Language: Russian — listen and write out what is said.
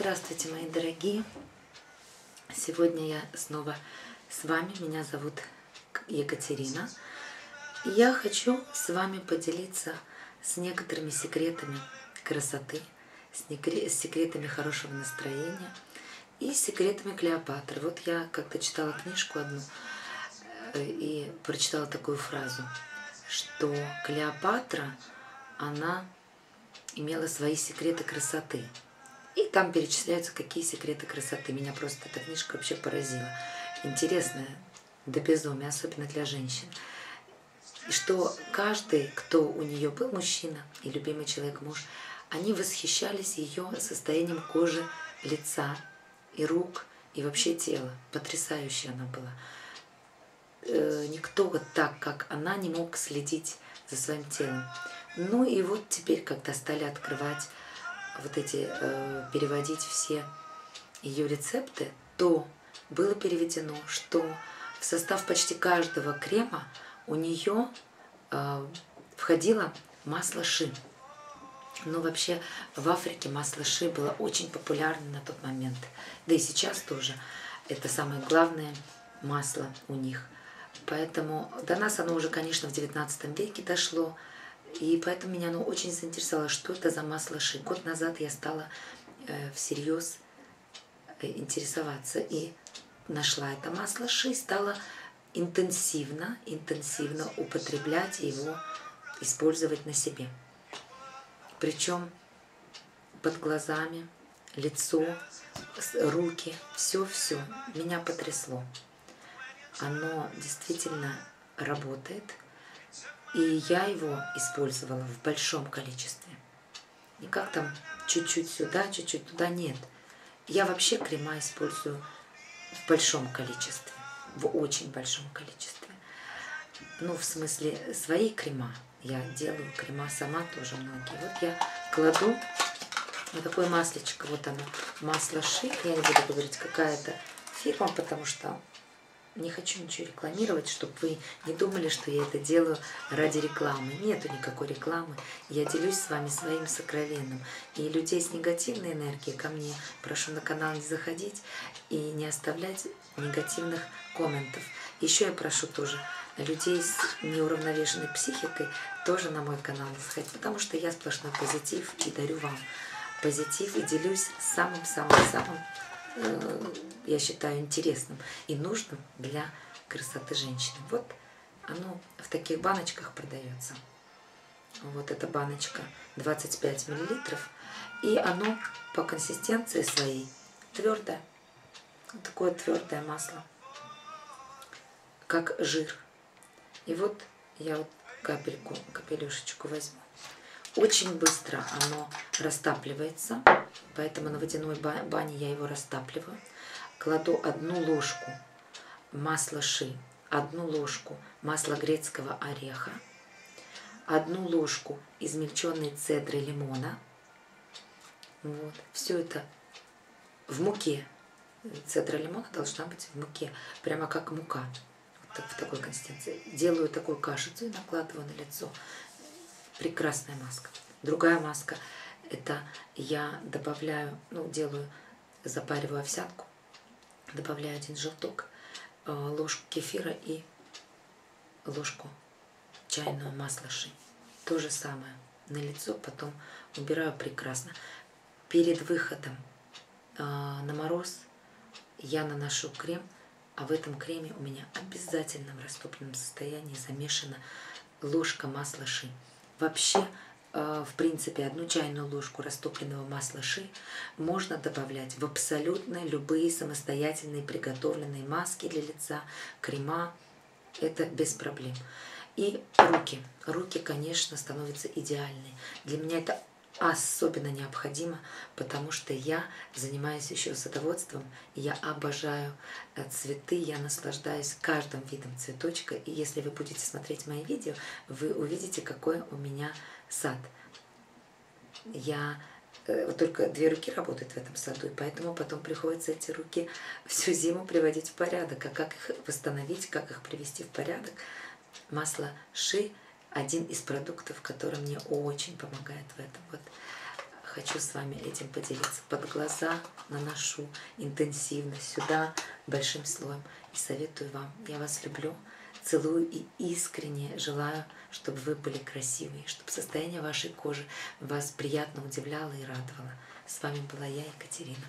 Здравствуйте, мои дорогие! Сегодня я снова с вами. Меня зовут Екатерина. Я хочу с вами поделиться с некоторыми секретами красоты, с секретами хорошего настроения и секретами Клеопатры. Вот я как-то читала книжку одну э, и прочитала такую фразу, что Клеопатра, она имела свои секреты красоты – и там перечисляются, какие секреты красоты. Меня просто эта книжка вообще поразила. Интересная до безумия, особенно для женщин. И что каждый, кто у нее был мужчина и любимый человек муж, они восхищались ее состоянием кожи, лица и рук, и вообще тела. Потрясающая она была. Э, никто вот так, как она, не мог следить за своим телом. Ну и вот теперь, когда стали открывать вот эти, э, переводить все ее рецепты, то было переведено, что в состав почти каждого крема у нее э, входило масло ши. Но вообще в Африке масло ши было очень популярно на тот момент. Да и сейчас тоже. Это самое главное масло у них. Поэтому до нас оно уже, конечно, в 19 веке дошло. И поэтому меня оно очень заинтересовало, что это за масло ши. Год назад я стала э, всерьез э, интересоваться и нашла это масло ши, стала интенсивно, интенсивно употреблять его, использовать на себе. Причем под глазами, лицо, руки, все-все меня потрясло. Оно действительно работает – и я его использовала в большом количестве. Не как там чуть-чуть сюда, чуть-чуть туда, нет. Я вообще крема использую в большом количестве, в очень большом количестве. Ну, в смысле, свои крема. Я делаю крема сама тоже многие. Вот я кладу на такое маслечко, вот оно, масло шик, я не буду говорить, какая это фирма, потому что не хочу ничего рекламировать, чтобы вы не думали, что я это делаю ради рекламы. Нету никакой рекламы. Я делюсь с вами своим сокровенным. И людей с негативной энергией ко мне прошу на канал не заходить и не оставлять негативных комментов. Еще я прошу тоже людей с неуравновешенной психикой тоже на мой канал не заходить, потому что я сплошной позитив и дарю вам позитив и делюсь самым-самым-самым я считаю, интересным и нужным для красоты женщины. Вот оно в таких баночках продается. Вот эта баночка 25 миллилитров. И оно по консистенции своей твердое. Вот такое твердое масло, как жир. И вот я вот капельку, капелюшечку возьму. Очень быстро оно растапливается, поэтому на водяной бане я его растапливаю. Кладу одну ложку масла ши, одну ложку масла грецкого ореха, одну ложку измельченной цедры лимона. Вот. Все это в муке. Цедра лимона должна быть в муке, прямо как мука, вот в такой консистенции. Делаю такую кашицу и накладываю на лицо прекрасная маска. Другая маска, это я добавляю, ну, делаю, запариваю овсянку, добавляю один желток, э, ложку кефира и ложку чайного масла ши. То же самое на лицо, потом убираю прекрасно. Перед выходом э, на мороз я наношу крем, а в этом креме у меня обязательно в растопленном состоянии замешана ложка масла ши. Вообще, в принципе, одну чайную ложку растопленного масла ши можно добавлять в абсолютно любые самостоятельные приготовленные маски для лица, крема. Это без проблем. И руки. Руки, конечно, становятся идеальные. Для меня это особенно необходимо, потому что я занимаюсь еще садоводством, я обожаю э, цветы, я наслаждаюсь каждым видом цветочка, и если вы будете смотреть мои видео, вы увидите, какой у меня сад. Я э, только две руки работают в этом саду, и поэтому потом приходится эти руки всю зиму приводить в порядок. А как их восстановить, как их привести в порядок? Масло ши один из продуктов, который мне очень помогает в этом. Вот хочу с вами этим поделиться. Под глаза наношу интенсивно сюда большим слоем. И советую вам. Я вас люблю, целую и искренне желаю, чтобы вы были красивые, чтобы состояние вашей кожи вас приятно удивляло и радовало. С вами была я, Екатерина.